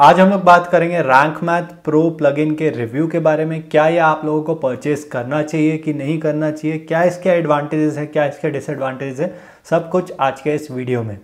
आज हम लोग बात करेंगे रैंक मैथ प्रो प्लगइन के रिव्यू के बारे में। क्या ये आप लोगों को परचेस करना चाहिए कि नहीं करना चाहिए? क्या इसके एडवांटेजेस हैं, क्या इसके डिसएडवांटेजेस हैं? सब कुछ आज के इस वीडियो में।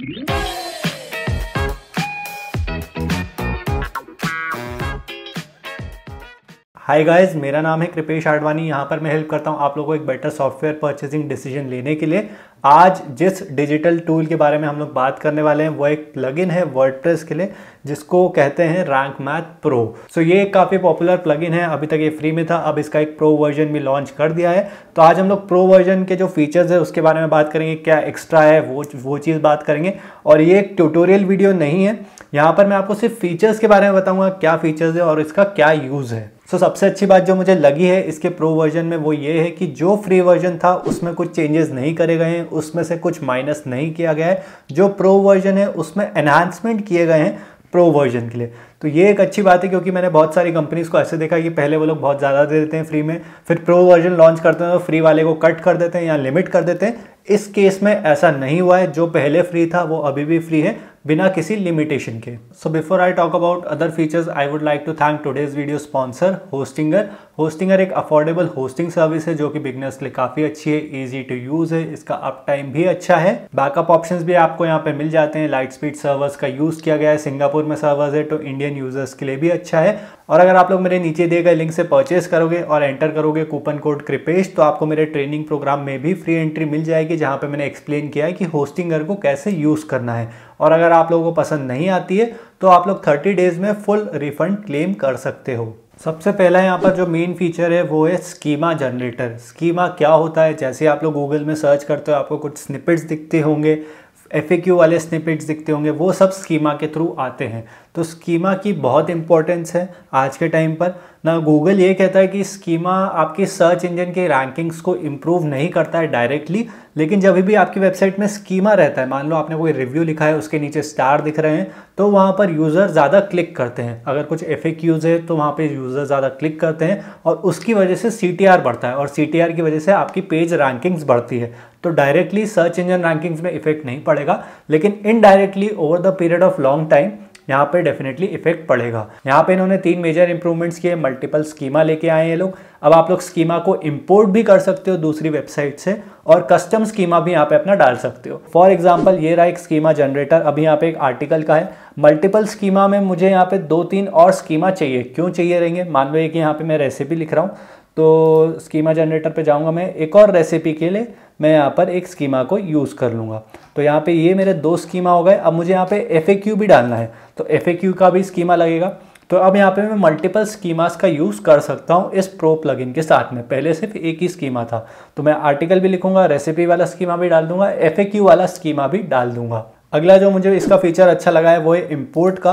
हाय गाइस मेरा नाम है कृपेश आडवाणी। यहाँ पर मैं हेल्प करता हूँ आप लोगों को एक बेटर सॉफ्टवेयर परचेसिंग डिसीज़न लेने के लिए। आज जिस डिजिटल टूल के बारे में हम लोग बात करने वाले हैं, वो एक प्लगइन है वर्डप्रेस के लिए, जिसको कहते हैं रैंक मैथ प्रो सो ये एक काफ़ी पॉपुलर प्लगइन है, अभी तक ये फ्री में था, अब इसका एक प्रो वर्जन भी लॉन्च कर दिया है। तो आज हम लोग प्रो वर्जन के जो फीचर्स है, उसके बारे में बात करेंगे, क्या एक्स्ट्रा है, वो वो चीज़ बात करेंगे। और ये एक ट्यूटोरियल वीडियो नहीं है। यहाँ पर मैं आपको सिर्फ़ फीचर्स के बारे में बताऊँगा, क्या फीचर्स है और इसका क्या यूज़ है। सो so, सबसे अच्छी बात जो मुझे लगी है इसके प्रो वर्जन में वो ये है कि जो फ्री वर्जन था उसमें कुछ चेंजेस नहीं करे गए हैं उसमें से कुछ माइनस नहीं किया गया है। जो प्रो वर्जन है उसमें एनहांसमेंट किए गए हैं प्रो वर्जन के लिए। तो ये एक अच्छी बात है क्योंकि मैंने बहुत सारी कंपनीज़ को ऐसे देखा कि पहले वो लोग बहुत ज़्यादा दे देते हैं फ्री में फिर प्रो वर्जन लॉन्च करते हैं तो फ्री वाले को कट कर देते हैं या लिमिट कर देते हैं। इस केस में ऐसा नहीं हुआ है। जो पहले फ्री था वो अभी भी फ्री है। बिना किसी लिमिटेशन के। So before I talk about other features I would like to thank today's video sponsor Hostinger Hostinger एक अफोर्डेबल होस्टिंग सर्विस है, जो कि बिगनर्स के लिए काफ़ी अच्छी है इजी टू यूज़ है, इसका अप टाइम भी अच्छा है। बैकअप ऑप्शंस भी आपको यहाँ पे मिल जाते हैं लाइट स्पीड सर्वर्स का यूज़ किया गया है सिंगापुर में सर्वर्स है तो इंडियन यूज़र्स के लिए भी अच्छा है। और अगर आप लोग मेरे नीचे दिए गए लिंक से परचेस करोगे और एंटर करोगे कूपन कोड क्रिपेश तो आपको मेरे ट्रेनिंग प्रोग्राम में भी फ्री एंट्री मिल जाएगी, जहाँ पे मैंने एक्सप्लेन किया है कि होस्टिंगर को कैसे यूज़ करना है। और अगर आप लोगों को पसंद नहीं आती है तो आप लोग 30 डेज़ में फुल रिफंड क्लेम कर सकते हो। सबसे पहला यहाँ पर जो मेन फीचर है, वो है स्कीमा जनरेटर स्कीमा क्या होता है? जैसे आप लोग गूगल में सर्च करते हो, आपको कुछ स्निपेट्स दिखते होंगे एफएक्यू वाले स्निपेट्स दिखते होंगे, वो सब स्कीमा के थ्रू आते हैं। तो स्कीमा की बहुत इंपॉर्टेंस है आज के टाइम पर। ना गूगल ये कहता है कि स्कीमा आपकी सर्च इंजन के रैंकिंग्स को इम्प्रूव नहीं करता है डायरेक्टली लेकिन जब भी आपकी वेबसाइट में स्कीमा रहता है, मान लो आपने कोई रिव्यू लिखा है, उसके नीचे स्टार दिख रहे हैं तो वहाँ पर यूज़र ज़्यादा क्लिक करते हैं। अगर कुछ एफ़ है तो वहाँ पर यूज़र ज़्यादा क्लिक करते हैं और उसकी वजह से सीटीआर बढ़ता है और सीटीआर की वजह से आपकी पेज रैंकिंग्स बढ़ती है। तो डायरेक्टली सर्च इंजन रैंकिंग्स में इफ़ेक्ट नहीं पड़ेगा, लेकिन indirectly over the period of long time यहाँ पे डेफिनेटली इफ़ेक्ट पड़ेगा। यहाँ पे इन्होंने तीन मेजर इंप्रूवमेंट्स किए मल्टीपल स्कीमा लेके आए हैं लोग। अब आप लोग स्कीमा को इंपोर्ट भी कर सकते हो दूसरी वेबसाइट से और कस्टम स्कीमा भी यहाँ पे अपना डाल सकते हो। फॉर एग्ज़ाम्पल ये रहा एक स्कीमा जनरेटर अभी यहाँ पे एक आर्टिकल का है। मल्टीपल स्कीमा में मुझे यहाँ पे दो तीन और स्कीमा चाहिए। क्यों चाहिए रहेंगे? मान लो कि यहाँ पे मैं रेसिपी लिख रहा हूँ। तो स्कीमा जनरेटर पे जाऊँगा मैं। एक और रेसिपी के लिए मैं यहाँ पर एक स्कीमा को यूज़ कर लूँगा। तो यहाँ पे ये मेरे दो स्कीमा हो गए। अब मुझे यहाँ पे एफएक्यू भी डालना है। तो एफएक्यू का भी स्कीमा लगेगा। तो अब यहाँ पे मैं मल्टीपल स्कीमास का यूज़ कर सकता हूँ इस प्रो प्लगइन के साथ में। पहले सिर्फ़ एक ही स्कीमा था। तो मैं आर्टिकल भी लिखूँगा रेसिपी वाला स्कीमा भी डाल दूँगा FAQ वाला स्कीमा भी डाल दूँगा। अगला जो मुझे इसका फीचर अच्छा लगा है, वो है इम्पोर्ट का।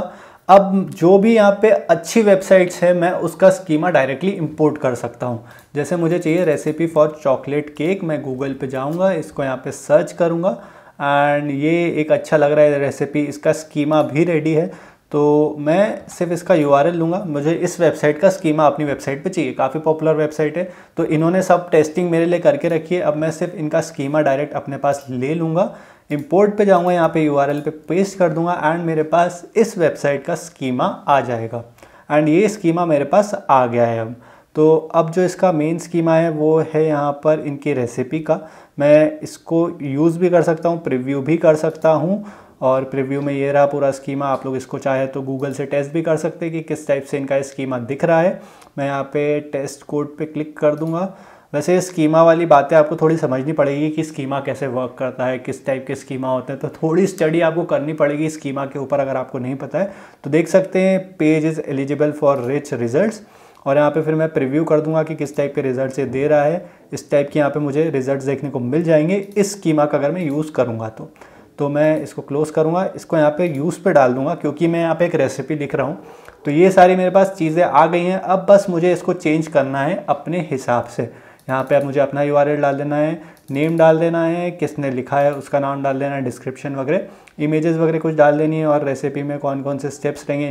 अब जो भी यहाँ पे अच्छी वेबसाइट्स है, मैं उसका स्कीमा डायरेक्टली इंपोर्ट कर सकता हूँ। जैसे मुझे चाहिए रेसिपी फॉर चॉकलेट केक मैं गूगल पे जाऊँगा, इसको यहाँ पे सर्च करूँगा एंड ये एक अच्छा लग रहा है रेसिपी इसका स्कीमा भी रेडी है। तो मैं सिर्फ़ इसका यू आर लूँगा। मुझे इस वेबसाइट का स्कीमा अपनी वेबसाइट पे चाहिए। काफ़ी पॉपुलर वेबसाइट है। तो इन्होंने सब टेस्टिंग मेरे लिए करके रखी है। अब मैं सिर्फ़ इनका स्कीमा डायरेक्ट अपने पास ले लूँगा। इंपोर्ट पे जाऊँगा, यहाँ पे यूआरएल पे पेस्ट कर दूँगा एंड मेरे पास इस वेबसाइट का स्कीमा आ जाएगा। एंड ये स्कीमा मेरे पास आ गया है अब। तो अब जो इसका मेन स्कीमा है, वो है यहाँ पर इनकी रेसिपी का। मैं इसको यूज़ भी कर सकता हूँ प्रिव्यू भी कर सकता हूँ। और प्रिव्यू में ये रहा पूरा स्कीमा आप लोग इसको चाहे तो गूगल से टेस्ट भी कर सकते हैं कि किस टाइप से इनका स्कीमा दिख रहा है। मैं यहाँ पे टेस्ट कोड पे क्लिक कर दूँगा। वैसे स्कीमा वाली बातें आपको थोड़ी समझनी पड़ेगी कि स्कीमा कैसे वर्क करता है, किस टाइप के स्कीमा होते हैं तो थोड़ी स्टडी आपको करनी पड़ेगी स्कीमा के ऊपर अगर आपको नहीं पता है। तो देख सकते हैं page is eligible for rich results और यहाँ पे फिर मैं प्रिव्यू कर दूँगा कि किस टाइप के रिज़ल्ट ये दे रहा है। इस टाइप के यहाँ पे मुझे रिजल्ट्स देखने को मिल जाएँगे। इस स्कीमा का अगर मैं यूज़ करूँगा तो तो मैं इसको क्लोज़ करूँगा। इसको यहाँ पे यूज़ पे डाल दूँगा क्योंकि मैं यहाँ पे एक रेसिपी लिख रहा हूँ। तो ये सारी मेरे पास चीज़ें आ गई हैं। अब बस मुझे इसको चेंज करना है अपने हिसाब से। यहाँ पे आप मुझे अपना यूआरएल डाल देना है नेम डाल देना है, किसने लिखा है उसका नाम डाल देना है डिस्क्रिप्शन वगैरह इमेजेस वगैरह कुछ डाल देनी है और रेसिपी में कौन कौन से स्टेप्स रहेंगे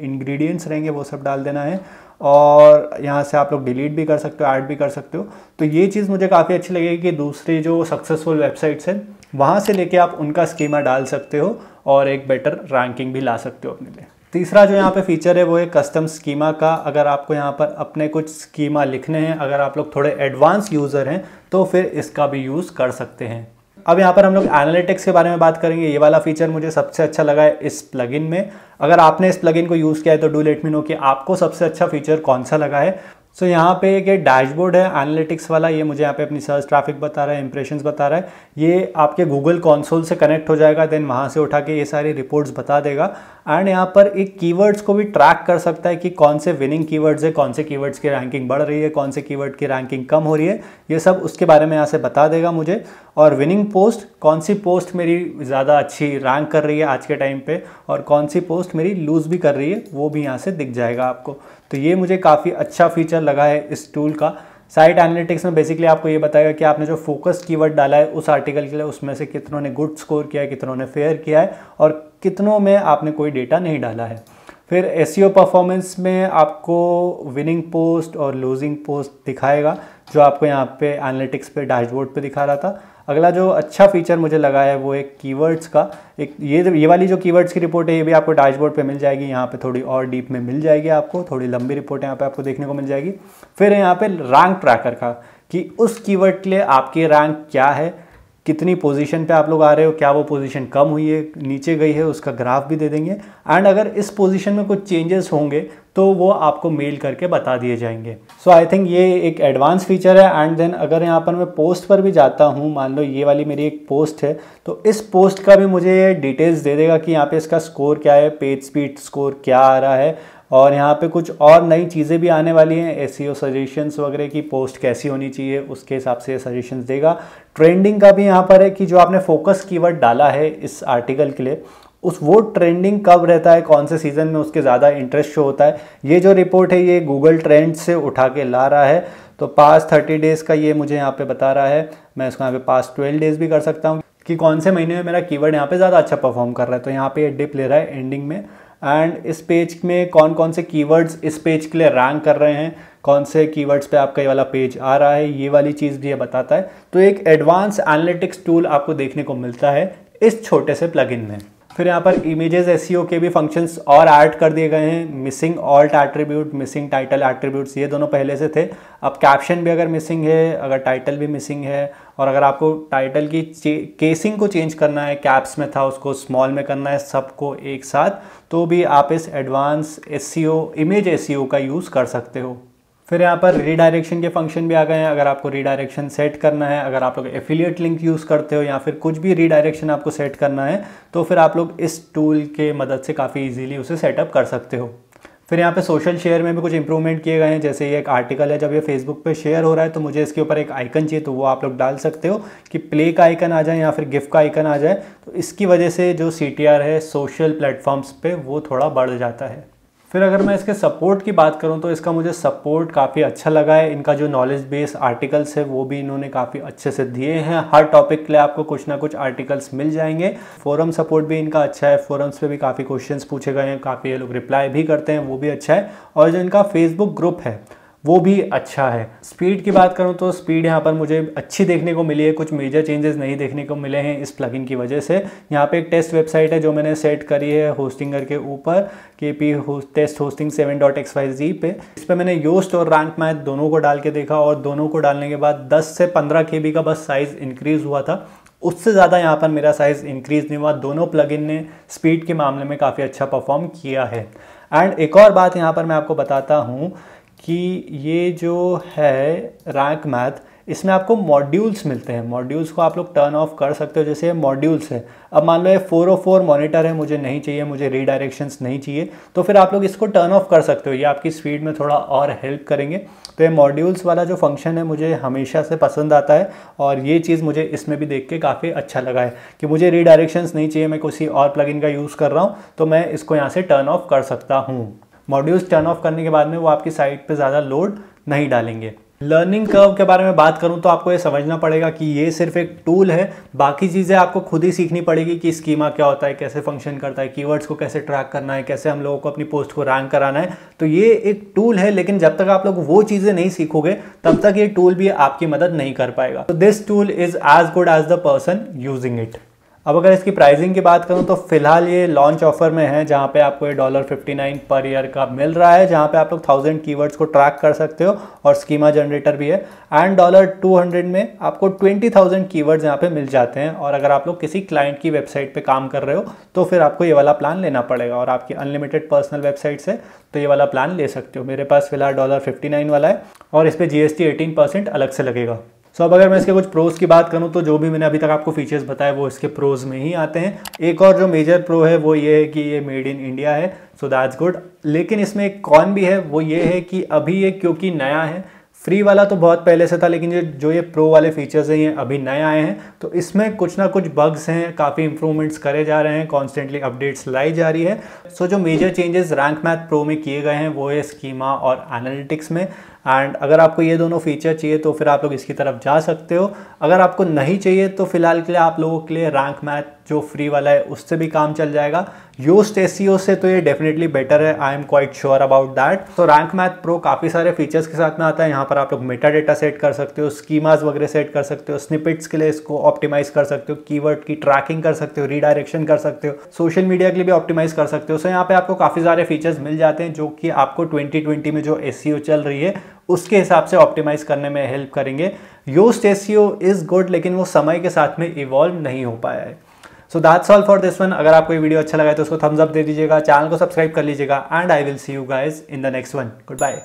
इंग्रेडिएंट्स रहेंगे, वो सब डाल देना है। और यहाँ से आप लोग डिलीट भी कर सकते हो ऐड भी कर सकते हो। तो ये चीज़ मुझे काफ़ी अच्छी लगेगी कि दूसरी जो सक्सेसफुल वेबसाइट्स हैं, वहाँ से लेके आप उनका स्कीमा डाल सकते हो और एक बेटर रैंकिंग भी ला सकते हो अपने लिए। तीसरा जो यहाँ पे फीचर है वो है कस्टम स्कीमा का। अगर आपको यहाँ पर अपने कुछ स्कीमा लिखने हैं, अगर आप लोग थोड़े एडवांस यूज़र हैं तो फिर इसका भी यूज़ कर सकते हैं। अब यहाँ पर हम लोग एनालिटिक्स के बारे में बात करेंगे। ये वाला फीचर मुझे सबसे अच्छा लगा है इस प्लगइन में। अगर आपने इस प्लगइन को यूज़ किया है तो डू लेट मी नो कि आपको सबसे अच्छा फीचर कौन सा लगा है। सो so, यहाँ पे एक डैशबोर्ड है एनालिटिक्स वाला ये मुझे यहाँ पे अपनी सर्च ट्रैफ़िक बता रहा है इंप्रेशंस बता रहा है। ये आपके गूगल कंसोल से कनेक्ट हो जाएगा देन वहाँ से उठा के ये सारी रिपोर्ट्स बता देगा। एंड यहाँ पर एक कीवर्ड्स को भी ट्रैक कर सकता है कि कौन से विनिंग कीवर्ड्स है कौन से कीवर्ड्स की रैंकिंग बढ़ रही है कौन से कीवर्ड की रैंकिंग कम हो रही है। ये सब उसके बारे में यहाँ से बता देगा मुझे। और विनिंग पोस्ट कौन सी पोस्ट मेरी ज़्यादा अच्छी रैंक कर रही है आज के टाइम पर और कौन सी पोस्ट मेरी लूज़ भी कर रही है वो भी यहाँ से दिख जाएगा आपको। तो ये मुझे काफ़ी अच्छा फीचर लगा है इस टूल का। साइट एनालिटिक्स में बेसिकली आपको ये बताएगा कि आपने जो फोकस कीवर्ड डाला है, उस आर्टिकल के लिए उसमें से कितनों ने गुड स्कोर किया है, कितनों ने फेयर किया है और कितनों में आपने कोई डेटा नहीं डाला है। फिर एस परफॉर्मेंस में आपको विनिंग पोस्ट और लूजिंग पोस्ट दिखाएगा, जो आपको यहाँ पे एनालिटिक्स पे डैशबोर्ड पे दिखा रहा था। अगला जो अच्छा फीचर मुझे लगा है वो एक कीवर्ड्स का। एक ये ये वाली जो कीवर्ड्स की रिपोर्ट है, ये भी आपको डैशबोर्ड पे मिल जाएगी, यहाँ पे थोड़ी और डीप में मिल जाएगी आपको, थोड़ी लंबी रिपोर्ट यहाँ पे आपको देखने को मिल जाएगी। फिर यहाँ पे रैंक ट्रैकर का, कि उस कीवर्ड के लिए आपकी रैंक क्या है, कितनी पोजीशन पे आप लोग आ रहे हो, क्या वो पोजीशन कम हुई है, नीचे गई है, उसका ग्राफ भी दे देंगे। एंड अगर इस पोजीशन में कुछ चेंजेस होंगे तो वो आपको मेल करके बता दिए जाएँगे। सो आई थिंक ये एक एडवांस फीचर है एंड देन अगर यहाँ पर मैं पोस्ट पर भी जाता हूँ, मान लो ये वाली मेरी एक पोस्ट है तो इस पोस्ट का भी मुझे डिटेल्स दे देगा कि यहाँ पे इसका स्कोर क्या है पेज स्पीड स्कोर क्या आ रहा है और यहाँ पे कुछ और नई चीज़ें भी आने वाली हैं एस सजेशंस वगैरह की पोस्ट कैसी होनी चाहिए, उसके हिसाब से सजेशंस देगा। ट्रेंडिंग का भी यहाँ पर है कि जो आपने फोकस कीवर्ड डाला है इस आर्टिकल के लिए उस वो ट्रेंडिंग कब रहता है, कौन से सीज़न में उसके ज़्यादा इंटरेस्ट शो होता है, ये जो रिपोर्ट है, ये गूगल ट्रेंड से उठा के ला रहा है। तो पास थर्टी डेज़ का ये मुझे यहाँ पे बता रहा है। मैं इसको यहाँ पे पास ट्वेल्व डेज़ भी कर सकता हूँ कि कौन से महीने में मेरा कीवर्ड यहाँ पे ज़्यादा अच्छा परफॉर्म कर रहा है। तो यहाँ पे ये डिप ले रहा है एंडिंग में। एंड इस पेज में कौन कौन से कीवर्ड्स इस पेज के लिए रैंक कर रहे हैं, कौन से कीवर्ड्स पे आपका ये वाला पेज आ रहा है, ये वाली चीज़ भी ये बताता है। तो एक एडवांस एनालिटिक्स टूल आपको देखने को मिलता है इस छोटे से प्लगइन में। फिर यहाँ पर इमेजेस एस के भी फ़ंक्शंस और ऐड कर दिए गए हैं। Missing alt attribute missing title attributes ये दोनों पहले से थे। अब कैप्शन भी अगर मिसिंग है, अगर टाइटल भी मिसिंग है, और अगर आपको टाइटल की केसिंग को चेंज करना है कैप्स में था, उसको स्मॉल में करना है, सबको एक साथ तो भी आप इस एडवांस एस इमेज एस का यूज़ कर सकते हो। फिर यहाँ पर रीडायरेक्शन के फ़ंक्शन भी आ गए हैं। अगर आपको रीडायरेक्शन सेट करना है, अगर आप लोग एफिलिएट लिंक यूज़ करते हो या फिर कुछ भी रीडायरेक्शन आपको सेट करना है तो फिर आप लोग इस टूल के मदद से काफ़ी इजीली उसे सेटअप कर सकते हो। फिर यहाँ पे सोशल शेयर में भी कुछ इंप्रूवमेंट किए गए हैं। जैसे ये एक आर्टिकल है, जब ये फेसबुक पे शेयर हो रहा है तो मुझे इसके ऊपर एक आइकन चाहिए तो वो आप लोग डाल सकते हो कि प्ले का आइकन आ जाए या फिर गिफ्ट का आइकन आ जाए। तो इसकी वजह से जो CTR है सोशल प्लेटफॉर्म्स पे वो थोड़ा बढ़ जाता है। फिर अगर मैं इसके सपोर्ट की बात करूँ तो इसका मुझे सपोर्ट काफ़ी अच्छा लगा है। इनका जो नॉलेज बेस आर्टिकल्स है, वो भी इन्होंने काफ़ी अच्छे से दिए हैं। हर टॉपिक के लिए आपको कुछ ना कुछ आर्टिकल्स मिल जाएँगे। फोरम सपोर्ट भी इनका अच्छा है। फोरम्स पे भी काफ़ी क्वेश्चंस पूछे गए हैं। काफ़ी ये लोग रिप्लाई भी करते हैं, वो भी अच्छा है। और जो इनका फेसबुक ग्रुप है वो भी अच्छा है। स्पीड की बात करूँ तो स्पीड यहाँ पर मुझे अच्छी देखने को मिली है। कुछ मेजर चेंजेस नहीं देखने को मिले हैं इस प्लगइन की वजह से। यहाँ पे एक टेस्ट वेबसाइट है जो मैंने सेट करी है होस्टिंगर के ऊपर K P test hosting seven dot X Y G पे। इस पर मैंने योस्ट और रैंक मैथ दोनों को डाल के देखा और दोनों को डालने के बाद दस से पंद्रह के का बस साइज़ इंक्रीज़ हुआ था। उससे ज़्यादा यहाँ पर मेरा साइज़ इंक्रीज़ नहीं हुआ। दोनों प्लगइन ने स्पीड के मामले में काफ़ी अच्छा परफॉर्म किया है। एंड एक और बात यहाँ पर मैं आपको बताता हूँ कि ये जो है रैंक मैथ इसमें आपको मॉड्यूल्स मिलते हैं। मॉड्यूल्स को आप लोग टर्न ऑफ़ कर सकते हो, जैसे ये मॉड्यूल्स है। अब मान लो ये फोर ओ फोर मॉनिटर है, मुझे नहीं चाहिए, मुझे रीडायरेक्शंस नहीं चाहिए तो फिर आप लोग इसको टर्न ऑफ़ कर सकते हो। ये आपकी स्पीड में थोड़ा और हेल्प करेंगे। तो ये मॉड्यूल्स वाला जो फ़ंक्शन है, मुझे हमेशा से पसंद आता है और ये चीज़ मुझे इसमें भी देख के काफ़ी अच्छा लगा है कि मुझे रीडायरेक्शंस नहीं चाहिए, मैं किसी और प्लगइन का यूज़ कर रहा हूँ तो मैं इसको यहाँ से टर्न ऑफ़ कर सकता हूँ। मॉड्यूल्स टर्न ऑफ़ करने के बाद में वो आपकी साइट पे ज़्यादा लोड नहीं डालेंगे। लर्निंग कर्व के बारे में बात करूँ तो आपको ये समझना पड़ेगा कि ये सिर्फ़ एक टूल है। बाकी चीज़ें आपको खुद ही सीखनी पड़ेगी कि स्कीमा क्या होता है, कैसे फ़ंक्शन करता है कीवर्ड्स को कैसे ट्रैक करना है, कैसे हम लोगों को अपनी पोस्ट को रैंक कराना है। तो ये एक टूल है, लेकिन जब तक आप लोग वो चीज़ें नहीं सीखोगे, तब तक ये टूल भी आपकी मदद नहीं कर पाएगा। तो this tool is as good as the person using it अब अगर इसकी प्राइसिंग की बात करूँ तो फ़िलहाल ये लॉन्च ऑफ़र में है, जहाँ पे आपको ये dollar fifty nine per year का मिल रहा है, जहाँ पे आप लोग थाउज़ेंड कीवर्ड्स को ट्रैक कर सकते हो और स्कीमा जनरेटर भी है। एंड डॉलर टू हंड्रेड में आपको ट्वेंटी थाउज़ेंड कीवर्ड्स यहाँ पे मिल जाते हैं और अगर आप लोग किसी क्लाइंट की वेबसाइट पर काम कर रहे हो तो फिर आपको ये वाला प्लान लेना पड़ेगा और आपकी अनलिमिटेड पर्सनल वेबसाइट से तो ये वाला प्लान ले सकते हो। मेरे पास फ़िलहाल डॉलर फिफ्टी वाला है और इस पर जी एस अलग से लगेगा। सो अब अगर मैं इसके कुछ प्रोज की बात करूँ तो जो भी मैंने अभी तक आपको फीचर्स बताए वो इसके प्रोज में ही आते हैं। एक और जो मेजर प्रो है वो ये है कि ये मेड इन इंडिया है सो दैट्स गुड लेकिन इसमें एक कॉन भी है वो ये है कि अभी ये क्योंकि नया है फ्री वाला तो बहुत पहले से था लेकिन ये जो ये प्रो वाले फीचर्स हैं ये अभी नए आए हैं। तो इसमें कुछ ना कुछ बग्स हैं काफ़ी इंप्रूवमेंट्स करे जा रहे हैं कॉन्स्टेंटली अपडेट्स लाई जा रही है। सो so, जो major changes Rank Math Pro में किए गए हैं वो है स्कीमा और एनालिटिक्स में। एंड अगर आपको ये दोनों फीचर चाहिए तो फिर आप लोग इसकी तरफ़ जा सकते हो। अगर आपको नहीं चाहिए तो फ़िलहाल के लिए आप लोगों के लिए रैंक मैथ जो फ्री वाला है, उससे भी काम चल जाएगा। यूस्ट एस से तो ये डेफिनेटली बेटर है I am quite sure about that तो रैंक मैथ प्रो काफ़ी सारे फीचर्स के साथ में आता है। यहाँ पर आप लोग मेटा डेटा सेट कर सकते हो स्कीमाज वगैरह सेट कर सकते हो स्निपिट्स के लिए इसको ऑप्टिमाइज कर सकते हो कीवर्ड की ट्रैकिंग कर सकते हो रीडायरेक्शन कर सकते हो सोशल मीडिया के लिए भी ऑप्टिमाइज कर सकते हो। सो यहाँ पे आपको काफ़ी सारे फीचर्स मिल जाते हैं, जो कि आपको 2020 में जो एस चल रही है उसके हिसाब से ऑप्टिमाइज करने में हेल्प करेंगे। योस्ट एस इज़ गुड लेकिन वो समय के साथ में इवॉल्व नहीं हो पाया है। So that's all for this one अगर आपको ये वीडियो अच्छा लगा है तो उसको थम्स अप दे दीजिएगा चैनल को सब्सक्राइब कर लीजिएगा and I will see you guys in the next one good bye